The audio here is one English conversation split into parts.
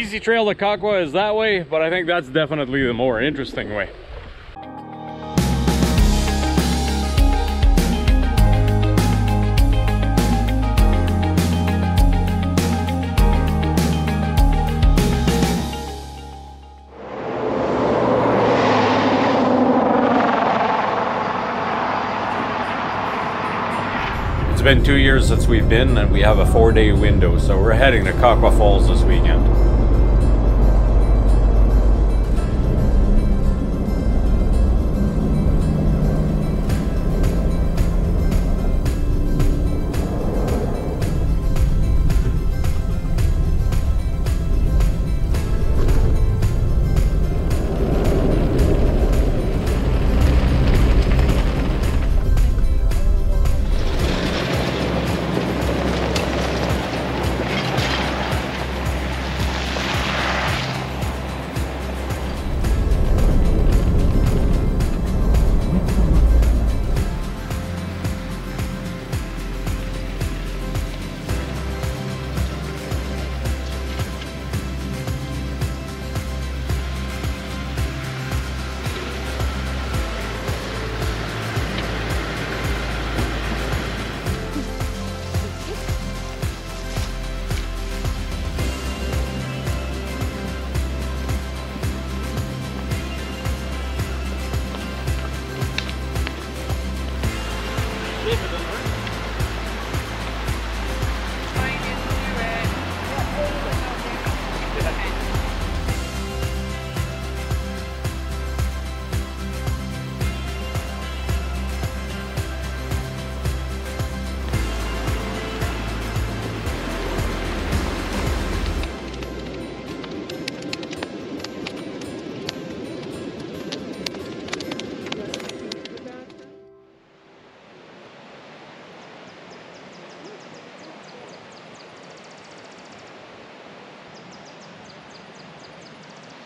Easy trail to Kakwa is that way, but I think that's definitely the more interesting way. It's been two years since we've been and we have a four day window, so we're heading to Kakwa Falls this weekend.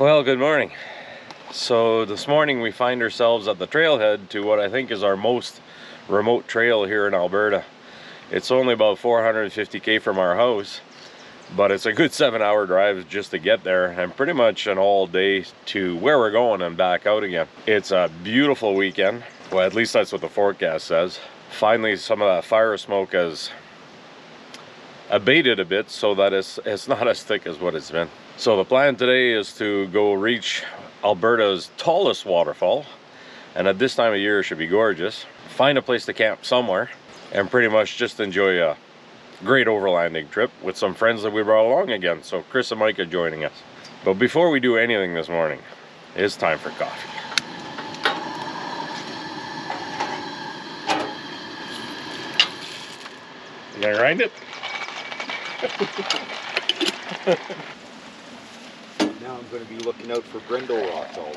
Well, good morning. So this morning we find ourselves at the trailhead to what I think is our most remote trail here in Alberta. It's only about 450k from our house, but it's a good seven hour drive just to get there and pretty much an all day to where we're going and back out again. It's a beautiful weekend. Well, at least that's what the forecast says. Finally, some of that fire smoke has abated a bit so that it's, it's not as thick as what it's been. So the plan today is to go reach Alberta's tallest waterfall. And at this time of year, it should be gorgeous. Find a place to camp somewhere and pretty much just enjoy a great overlanding trip with some friends that we brought along again. So Chris and Mike are joining us. But before we do anything this morning, it's time for coffee. You gonna grind it? Now I'm going to be looking out for Brindle rocks all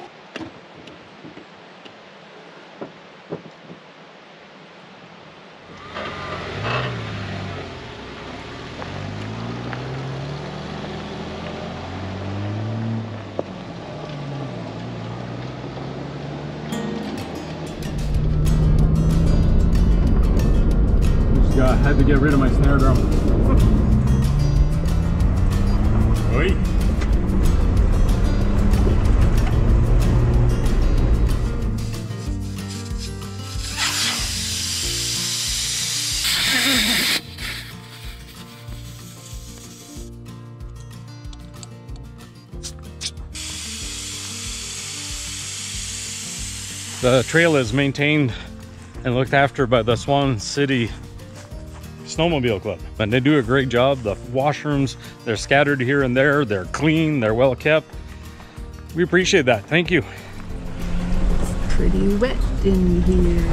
Just got, had to get rid of my snare drum. The trail is maintained and looked after by the Swan City Snowmobile Club. And they do a great job. The washrooms, they're scattered here and there. They're clean, they're well kept. We appreciate that. Thank you. It's pretty wet in here.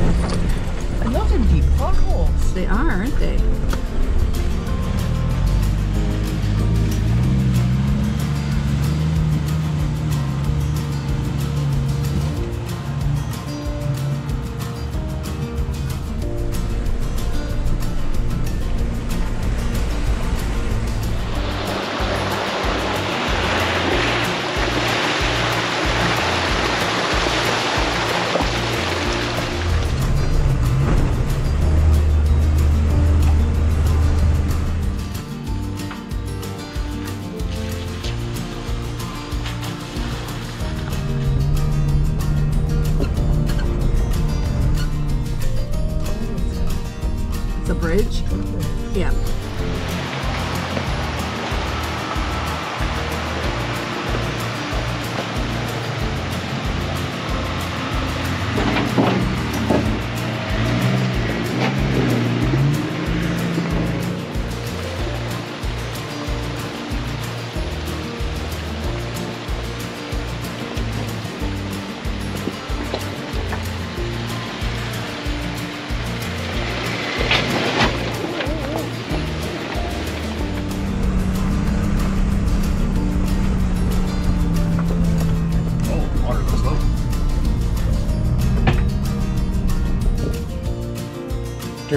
And those are deep potholes. They are, aren't they?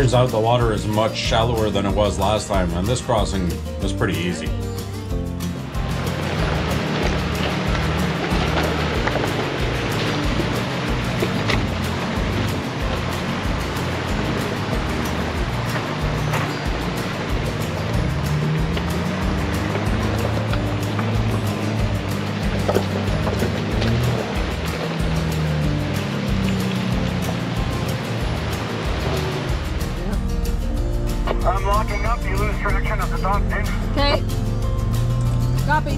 Turns out the water is much shallower than it was last time, and this crossing was pretty easy. I'm locking up. You lose traction at the top, Dave. Okay. Copy.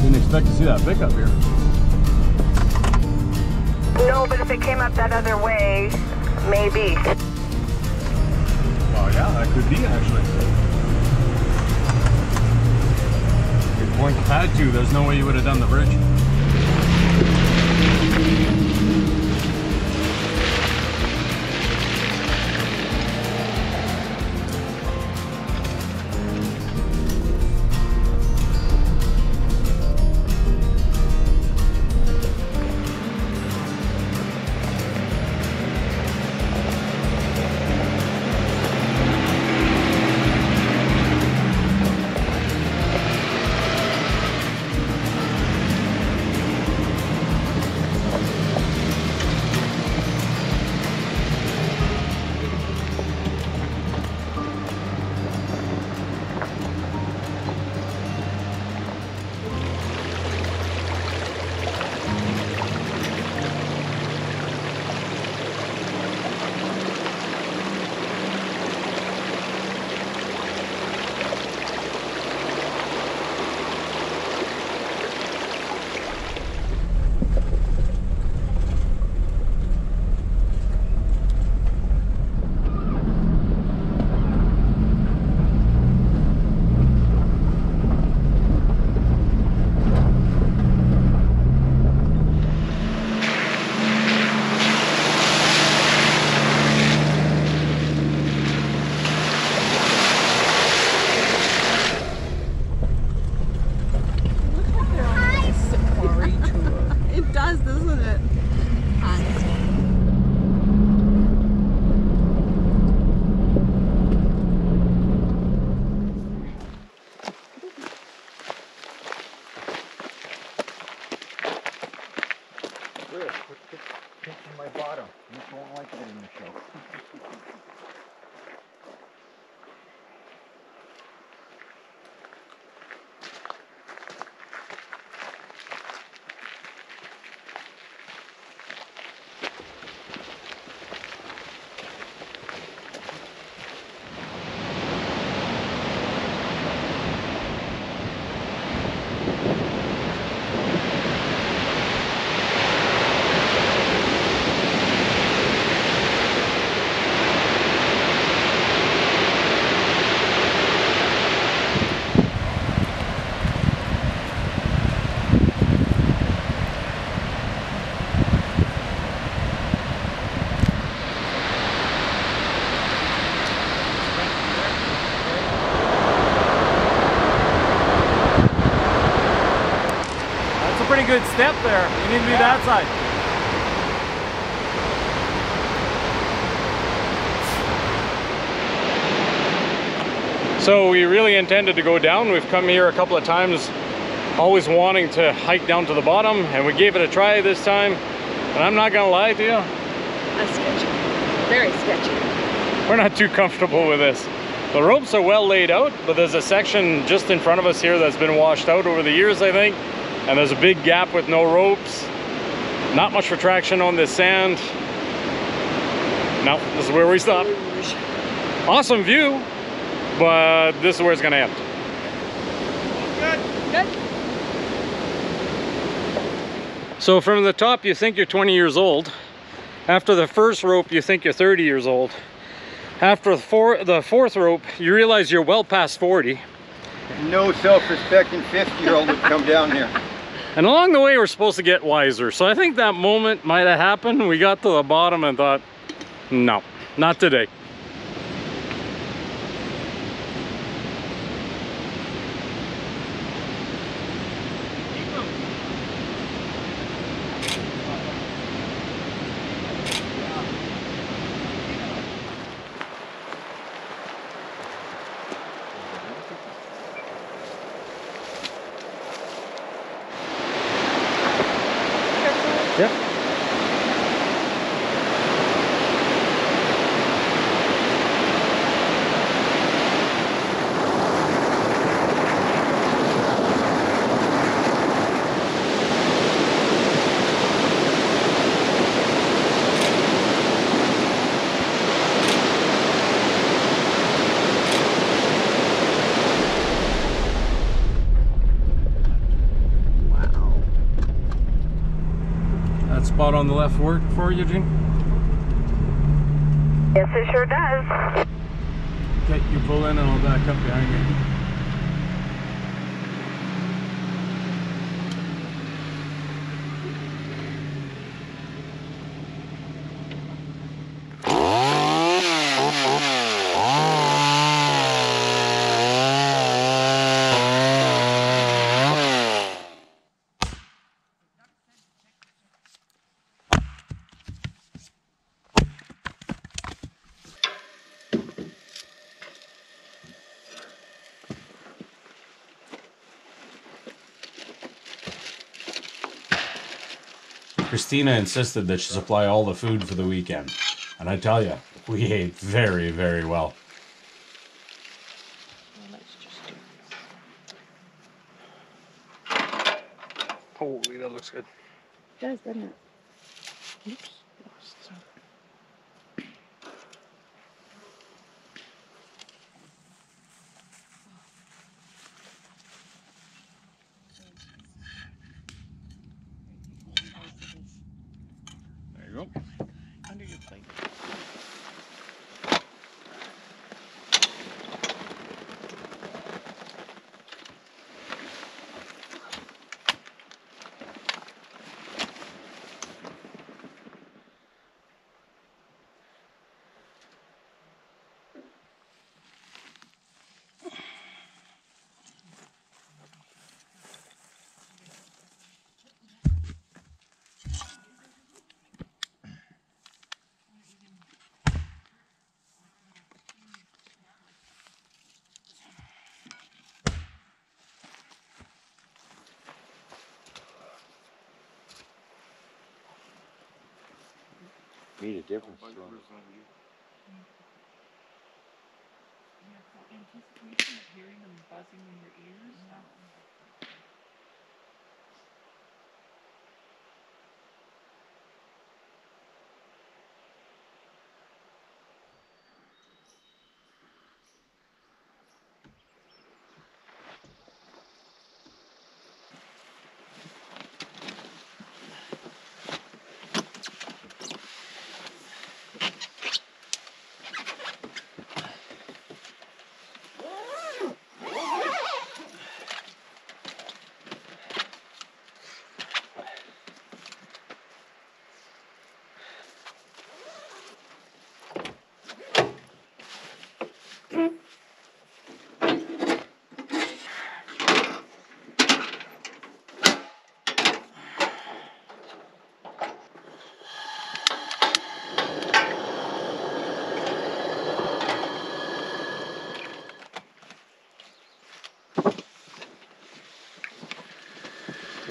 Didn't expect to see that pickup here. No, but if it came up that other way, maybe. That could be actually. Good point. Had to. There's no way you would have done the bridge. Good step there. You need to be that side. So we really intended to go down. We've come here a couple of times, always wanting to hike down to the bottom, and we gave it a try this time. And I'm not gonna lie to you, That's sketchy. Very sketchy. we're not too comfortable with this. The ropes are well laid out, but there's a section just in front of us here that's been washed out over the years, I think. And there's a big gap with no ropes. Not much for traction on this sand. No, this is where we stop. Awesome view, but this is where it's gonna end. Good. So from the top, you think you're 20 years old. After the first rope, you think you're 30 years old. After the, four, the fourth rope, you realize you're well past 40. No self-respecting 50-year-old would come down here. And along the way, we're supposed to get wiser. So I think that moment might have happened. We got to the bottom and thought, no, not today. Spot on the left work for you, Jean? Yes, it sure does. Okay, you pull in and I'll back up behind you. Christina insisted that she supply all the food for the weekend. And I tell you, we ate very, very well. Holy, that looks good. does, doesn't it? There you go. Under your plate. Made a difference. Anticipation of hearing them buzzing in your ears?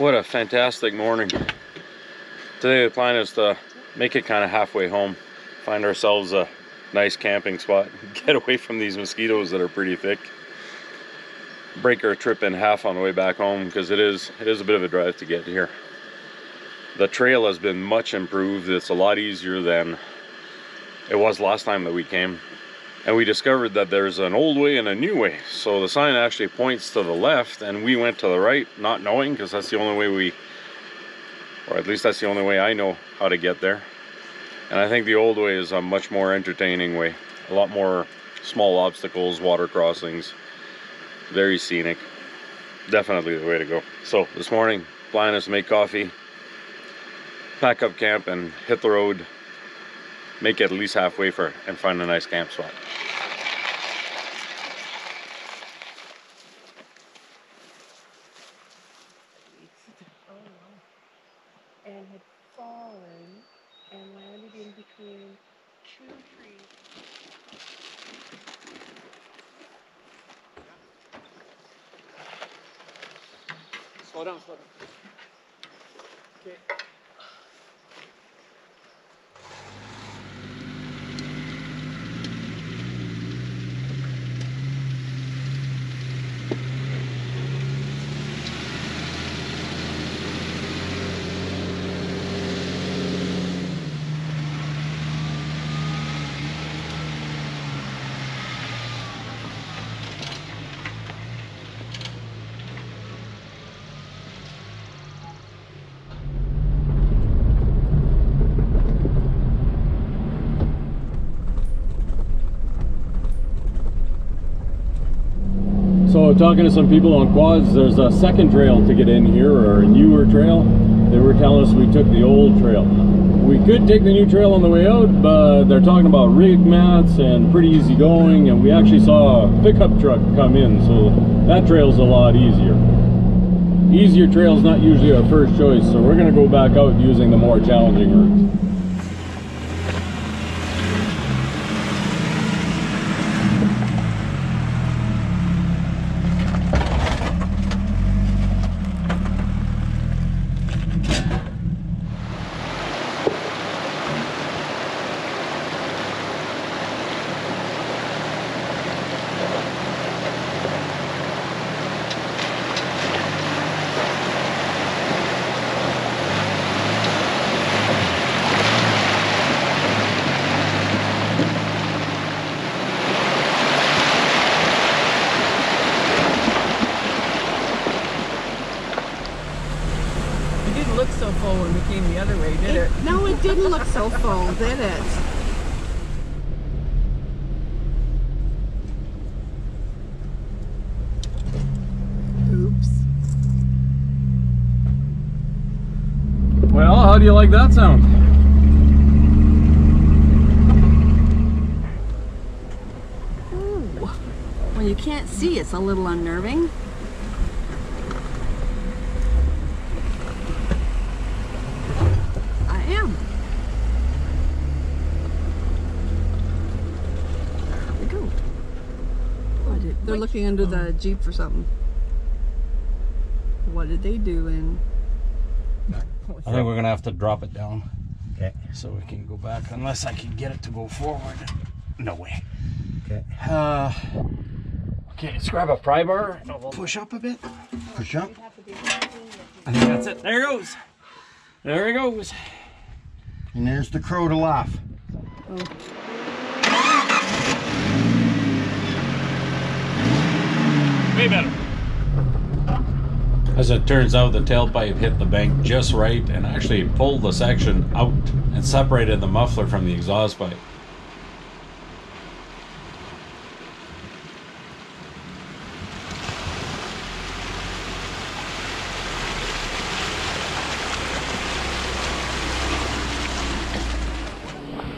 What a fantastic morning. Today the plan is to make it kind of halfway home, find ourselves a nice camping spot, get away from these mosquitoes that are pretty thick. Break our trip in half on the way back home because it is it is a bit of a drive to get here. The trail has been much improved. It's a lot easier than it was last time that we came. And we discovered that there's an old way and a new way. So the sign actually points to the left and we went to the right, not knowing because that's the only way we, or at least that's the only way I know how to get there. And I think the old way is a much more entertaining way. A lot more small obstacles, water crossings, very scenic. Definitely the way to go. So this morning, plan is to make coffee, pack up camp and hit the road, make it at least halfway for and find a nice camp spot. Talking to some people on quads, there's a second trail to get in here, or a newer trail. They were telling us we took the old trail. We could take the new trail on the way out, but they're talking about rig mats and pretty easy going, and we actually saw a pickup truck come in, so that trail's a lot easier. Easier trail's not usually our first choice, so we're gonna go back out using the more challenging routes. It didn't look so full when we came the other way, did it? No, it look did it? Oops. Well, how do you like that sound? Ooh. When you can't see, it's a little unnerving. I am. There we go. What did, they're looking under the Jeep for something. What did they do in? I think we're gonna have to drop it down Okay. so we can go back, unless I can get it to go forward. No way. Okay. Uh, okay, let's grab a pry bar. and we'll Push up a bit. Push up. I think that's it. There it goes. There it goes. And there's the crow to laugh. Way better. As it turns out, the tailpipe hit the bank just right and actually pulled the section out and separated the muffler from the exhaust pipe.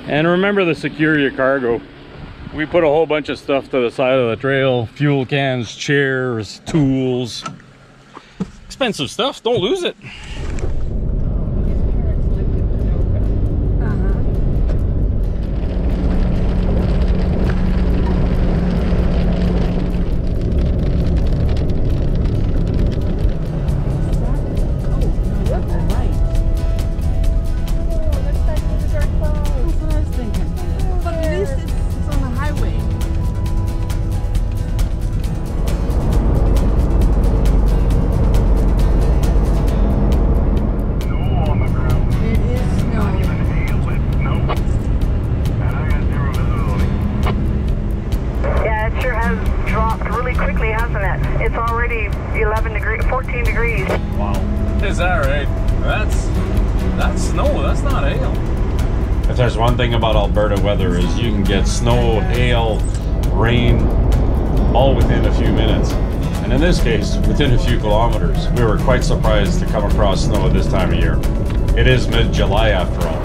And remember to secure your cargo. We put a whole bunch of stuff to the side of the trail. Fuel cans, chairs, tools. Expensive stuff, don't lose it. One thing about Alberta weather is you can get snow, hail, rain all within a few minutes. And in this case, within a few kilometers. We were quite surprised to come across snow at this time of year. It is mid-July after all.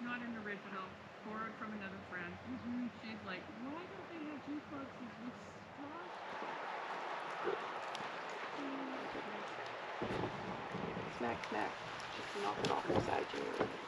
not an original, borrowed from another friend. Mm-hmm. She's like, why don't they have jukeboxes with slots? Smack, smack. Just knock it off beside you.